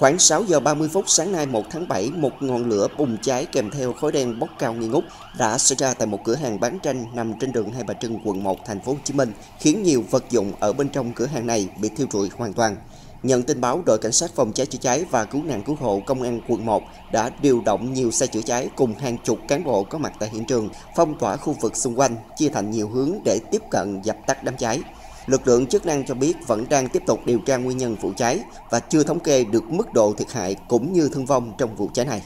Khoảng 6 giờ 30 phút sáng nay 1 tháng 7, một ngọn lửa bùng cháy kèm theo khói đen bốc cao nghi ngút đã xảy ra tại một cửa hàng bán tranh nằm trên đường Hai Bà Trưng, quận 1, thành phố Hồ Chí Minh, khiến nhiều vật dụng ở bên trong cửa hàng này bị thiêu rụi hoàn toàn. Nhận tin báo, đội cảnh sát phòng cháy chữa cháy và cứu nạn cứu hộ công an quận 1 đã điều động nhiều xe chữa cháy cùng hàng chục cán bộ có mặt tại hiện trường, phong tỏa khu vực xung quanh, chia thành nhiều hướng để tiếp cận dập tắt đám cháy. Lực lượng chức năng cho biết vẫn đang tiếp tục điều tra nguyên nhân vụ cháy và chưa thống kê được mức độ thiệt hại cũng như thương vong trong vụ cháy này.